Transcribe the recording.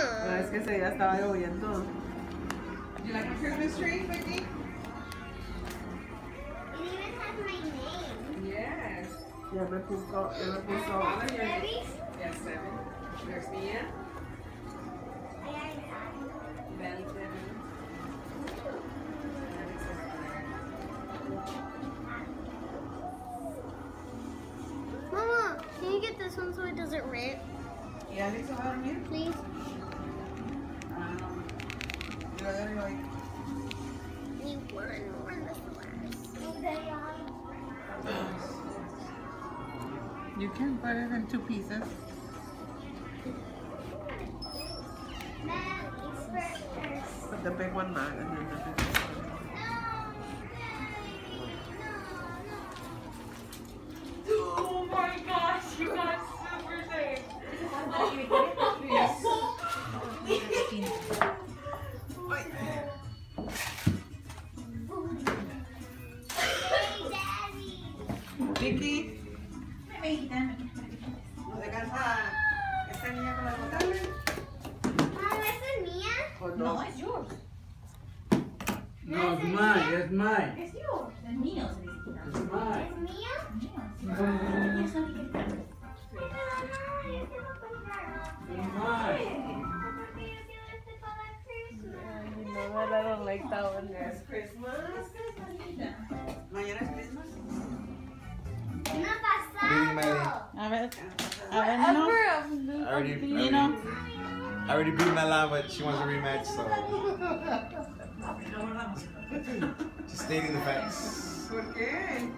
No, es que ese día estaba lloviendo. You like a Christmas tree, Vicky? It even has my name. Yes. Ya me puso, ya me puso. Father, you're Yes, seven. There's Mia. I got it. Belly. Mama, can you get this one so it doesn't rip, ¿Y Alex se va a dormir? please? No. Yo le doy hoy. Need in the You can put it in two pieces. Put the big one back and then the big one. Vicky. ¿No se cansa esta niña con la botella? Mom, esa es mía. No, no. es yours. No, it's mine, it's mine. Es yours. Es mío, se It's mine. ¿Es mía? I don't like that one there. Es Christmas. Mañana es Christmas. No Reading my- pasado. A ver, a ver, no. I already, I You know. already, I already beat my line, but she wants a rematch, so just stating the facts. ¿Por qué?